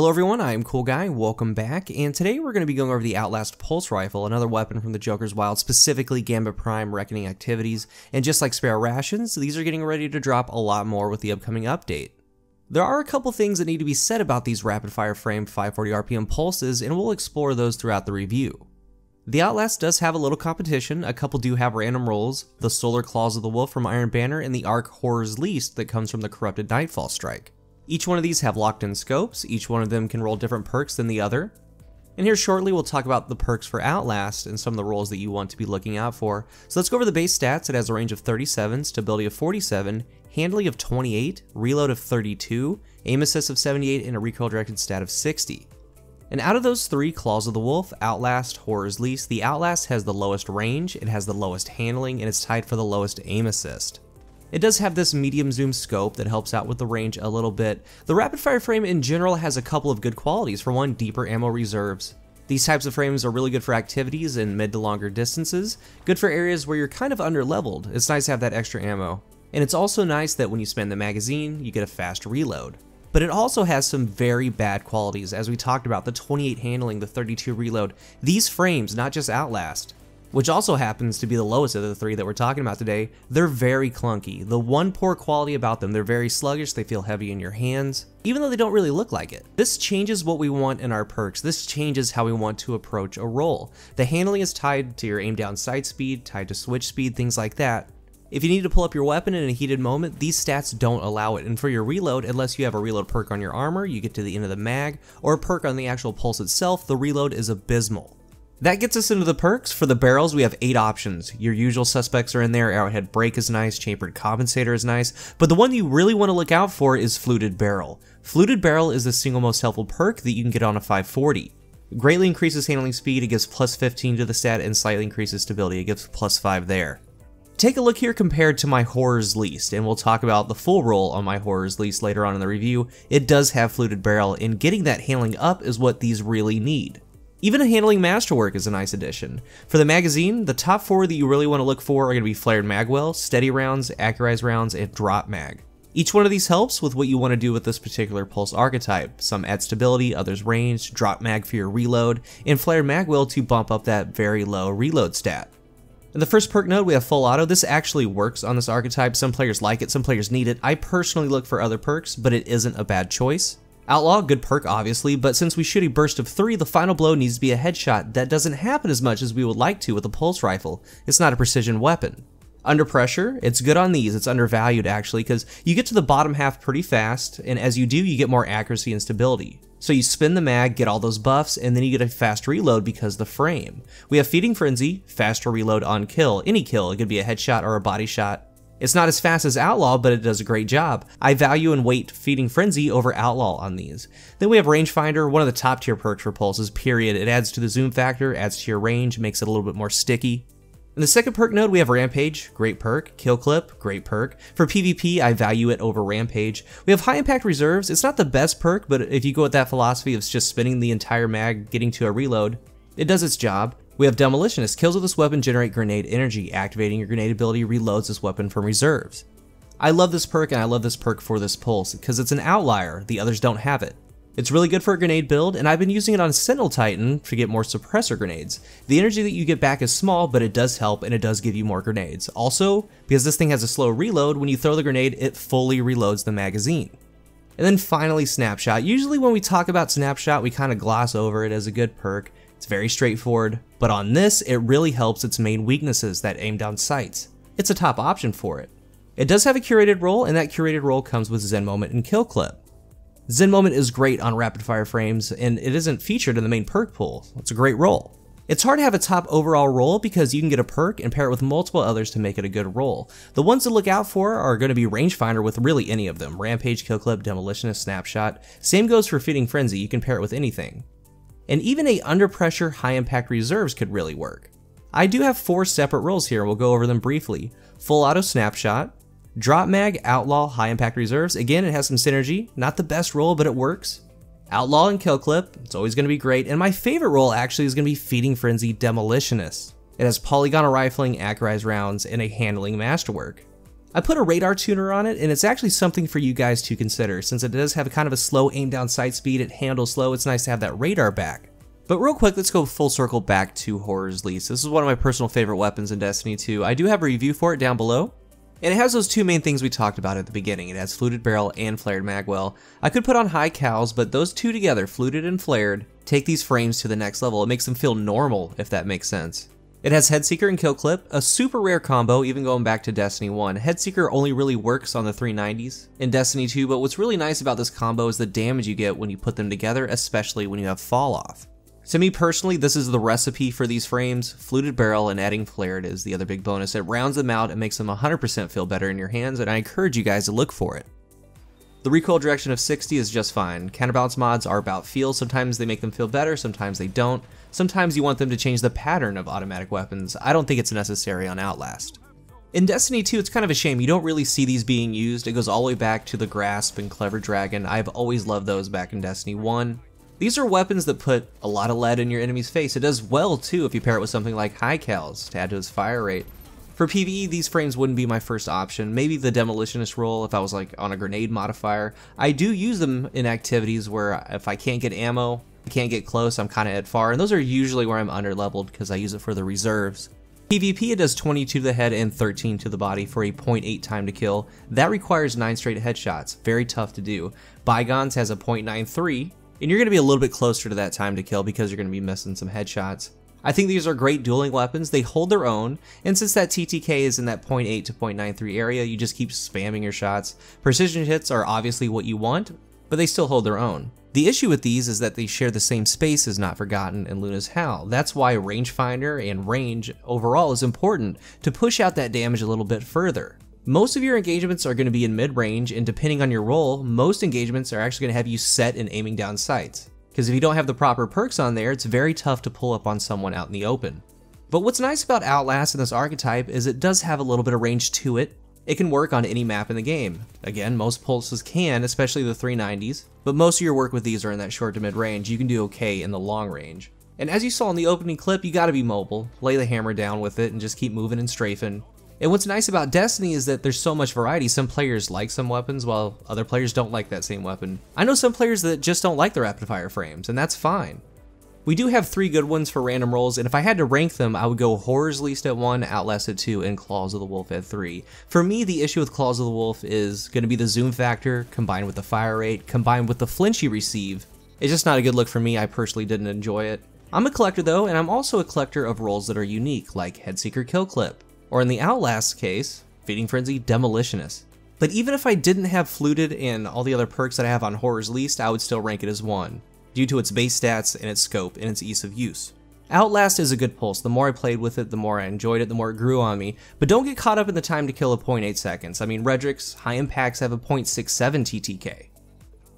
Hello everyone, I'm Cool Guy, welcome back, and today we're going to be going over the Outlast Pulse Rifle, another weapon from the Joker's Wild, specifically Gambit Prime Reckoning activities, and just like Spare Rations, these are getting ready to drop a lot more with the upcoming update. There are a couple things that need to be said about these rapid fire frame 540 RPM pulses, and we'll explore those throughout the review. The Outlast does have a little competition, a couple do have random rolls, the Solar Claws of the Wolf from Iron Banner, and the Arc Horror's Least that comes from the Corrupted Nightfall Strike. Each one of these have locked in scopes, each one of them can roll different perks than the other. And here shortly we'll talk about the perks for Outlast and some of the rolls that you want to be looking out for. So let's go over the base stats. It has a range of 37, stability of 47, handling of 28, reload of 32, aim assist of 78, and a recoil directed stat of 60. And out of those three, Claws of the Wolf, Outlast, Horror's Least, the Outlast has the lowest range, it has the lowest handling, and it's tied for the lowest aim assist. It does have this medium zoom scope that helps out with the range a little bit. The rapid fire frame in general has a couple of good qualities. For one, deeper ammo reserves. These types of frames are really good for activities in mid to longer distances, good for areas where you're kind of under leveled. It's nice to have that extra ammo. And it's also nice that when you spend the magazine, you get a fast reload. But it also has some very bad qualities, as we talked about, the 28 handling, the 32 reload. These frames, not just Outlast, which also happens to be the lowest of the three that we're talking about today, they're very clunky. The one poor quality about them, they're very sluggish, they feel heavy in your hands, even though they don't really look like it. This changes what we want in our perks. This changes how we want to approach a roll. The handling is tied to your aim down sight speed, tied to switch speed, things like that. If you need to pull up your weapon in a heated moment, these stats don't allow it, and for your reload, unless you have a reload perk on your armor, you get to the end of the mag, or a perk on the actual pulse itself, the reload is abysmal. That gets us into the perks. For the barrels, we have eight options. Your usual suspects are in there. Arrowhead Brake is nice, Chambered Compensator is nice, but the one you really want to look out for is Fluted Barrel. Fluted Barrel is the single most helpful perk that you can get on a 540. Greatly increases handling speed, it gives plus 15 to the stat, and slightly increases stability, it gives plus 5 there. Take a look here compared to my Horror's Least, and we'll talk about the full roll on my Horror's Least later on in the review. It does have Fluted Barrel, and getting that handling up is what these really need. Even a handling masterwork is a nice addition. For the magazine, the top four that you really want to look for are going to be flared magwell, steady rounds, accurized rounds, and drop mag. Each one of these helps with what you want to do with this particular pulse archetype. Some add stability, others range, drop mag for your reload, and flared magwell to bump up that very low reload stat. In the first perk node, we have full auto. This actually works on this archetype. Some players like it, some players need it. I personally look for other perks, but it isn't a bad choice. Outlaw, good perk obviously, but since we shoot a burst of 3, the final blow needs to be a headshot. That doesn't happen as much as we would like to with a pulse rifle. It's not a precision weapon. Under pressure, it's good on these, it's undervalued actually, because you get to the bottom half pretty fast, and as you do, you get more accuracy and stability. So you spin the mag, get all those buffs, and then you get a fast reload because the frame. We have Feeding Frenzy, faster reload on kill, any kill, it could be a headshot or a body shot, it's not as fast as Outlaw, but it does a great job. I value and weight Feeding Frenzy over Outlaw on these. Then we have Rangefinder, one of the top tier perks for pulses, period. It adds to the zoom factor, adds to your range, makes it a little bit more sticky. In the second perk node, we have Rampage, great perk. Kill Clip, great perk. For PvP, I value it over Rampage. We have High Impact Reserves. It's not the best perk, but if you go with that philosophy of just spinning the entire mag, getting to a reload, it does its job. We have Demolitionist. Kills with this weapon generate grenade energy. Activating your grenade ability reloads this weapon from reserves. I love this perk and I love this perk for this pulse because it's an outlier. The others don't have it. It's really good for a grenade build, and I've been using it on Sentinel Titan to get more suppressor grenades. The energy that you get back is small, but it does help and it does give you more grenades. Also, because this thing has a slow reload, when you throw the grenade, it fully reloads the magazine. And then finally, Snapshot. Usually when we talk about Snapshot, we kind of gloss over it as a good perk. It's very straightforward, but on this, it really helps its main weaknesses that aim down sights. It's a top option for it. It does have a curated roll, and that curated roll comes with Zen Moment and Kill Clip. Zen Moment is great on rapid fire frames, and it isn't featured in the main perk pool. It's a great roll. It's hard to have a top overall roll because you can get a perk and pair it with multiple others to make it a good roll. The ones to look out for are going to be Rangefinder with really any of them, Rampage, Kill Clip, Demolitionist, Snapshot. Same goes for Feeding Frenzy, you can pair it with anything. And even a under pressure high impact reserves could really work. I do have four separate rolls here, we'll go over them briefly. Full Auto Snapshot, Drop Mag, Outlaw, High Impact Reserves. Again, it has some synergy. Not the best roll, but it works. Outlaw and Kill Clip, it's always going to be great. And my favorite role actually is going to be Feeding Frenzy Demolitionist. It has polygonal rifling, accurized rounds, and a handling masterwork. I put a radar tuner on it, and it's actually something for you guys to consider. Since it does have kind of a slow aim down sight speed, it handles slow, it's nice to have that radar back. But real quick, let's go full circle back to Horror's Least. This is one of my personal favorite weapons in Destiny 2. I do have a review for it down below, and it has those two main things we talked about at the beginning. It has fluted barrel and flared magwell. I could put on high cals, but those two together, fluted and flared, take these frames to the next level. It makes them feel normal, if that makes sense. It has Headseeker and Kill Clip, a super rare combo even going back to Destiny 1. Headseeker only really works on the 390s in Destiny 2, but what's really nice about this combo is the damage you get when you put them together, especially when you have fall off. To me personally, this is the recipe for these frames. Fluted barrel and adding flared is the other big bonus. It rounds them out and makes them 100% feel better in your hands, and I encourage you guys to look for it. The recoil direction of 60 is just fine. Counterbalance mods are about feel. Sometimes they make them feel better, sometimes they don't. Sometimes you want them to change the pattern of automatic weapons. I don't think it's necessary on Outlast. In Destiny 2, it's kind of a shame. You don't really see these being used. It goes all the way back to the Grasp and Clever Dragon. I've always loved those back in Destiny 1. These are weapons that put a lot of lead in your enemy's face. It does well too if you pair it with something like high cals to add to his fire rate. For PvE, these frames wouldn't be my first option. Maybe the Demolitionist roll if I was like on a grenade modifier. I do use them in activities where if I can't get ammo, I can't get close, I'm kind of at far, and those are usually where I'm under leveled because I use it for the reserves. PvP, it does 22 to the head and 13 to the body for a 0.8 time to kill. That requires 9 straight headshots, very tough to do. Bygones has a 0.93, and you're going to be a little bit closer to that time to kill because you're going to be missing some headshots. I think these are great dueling weapons, they hold their own, and since that TTK is in that 0.8 to 0.93 area, you just keep spamming your shots. Precision hits are obviously what you want, but they still hold their own. The issue with these is that they share the same space as Not Forgotten and Luna's Howl. That's why rangefinder and range overall is important to push out that damage a little bit further. Most of your engagements are going to be in mid-range, and depending on your role, most engagements are actually going to have you set and aiming down sights. Because if you don't have the proper perks on there, it's very tough to pull up on someone out in the open. But what's nice about Outlast and this archetype is it does have a little bit of range to it. It can work on any map in the game. Again, most pulses can, especially the 390s, but most of your work with these are in that short to mid range. You can do okay in the long range. And as you saw in the opening clip, you gotta be mobile, lay the hammer down with it, and just keep moving and strafing. And what's nice about Destiny is that there's so much variety. Some players like some weapons while other players don't like that same weapon. I know some players that just don't like the rapid fire frames, and that's fine. We do have three good ones for random rolls, and if I had to rank them, I would go Horror's Least at 1, Outlast at 2, and Claws of the Wolf at 3. For me, the issue with Claws of the Wolf is going to be the zoom factor, combined with the fire rate, combined with the flinch you receive. It's just not a good look for me, I personally didn't enjoy it. I'm a collector though, and I'm also a collector of rolls that are unique, like Headseeker Kill Clip or in the Outlast case, Feeding Frenzy Demolitionist. But even if I didn't have Fluted and all the other perks that I have on Horror's Least, I would still rank it as 1, due to its base stats and its scope and its ease of use. Outlast is a good pulse. The more I played with it, the more I enjoyed it, the more it grew on me. But don't get caught up in the time to kill of 0.8 seconds. I mean, Redrix's high impacts have a 0.67 TTK.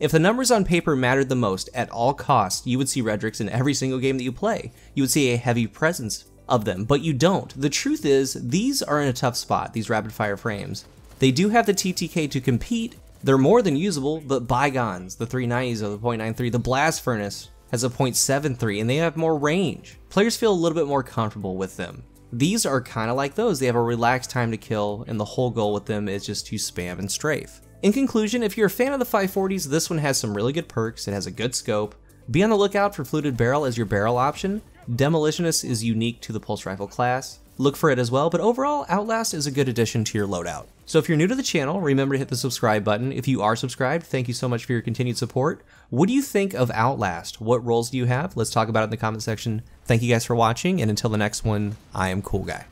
If the numbers on paper mattered the most at all costs, you would see Redrix in every single game that you play. You would see a heavy presence of them, but you don't. The truth is, these are in a tough spot, these rapid fire frames. They do have the TTK to compete, they're more than usable, but Bygones, the 390s of the .93, the Blast Furnace has a .73 and they have more range. Players feel a little bit more comfortable with them. These are kind of like those, they have a relaxed time to kill and the whole goal with them is just to spam and strafe. In conclusion, if you're a fan of the 540s, this one has some really good perks, it has a good scope. Be on the lookout for Fluted Barrel as your barrel option, Demolitionist is unique to the Pulse Rifle class. Look for it as well, but overall, Outlast is a good addition to your loadout. So if you're new to the channel, remember to hit the subscribe button. If you are subscribed, thank you so much for your continued support. What do you think of Outlast? What rolls do you have? Let's talk about it in the comment section. Thank you guys for watching, and until the next one, I am Cool Guy.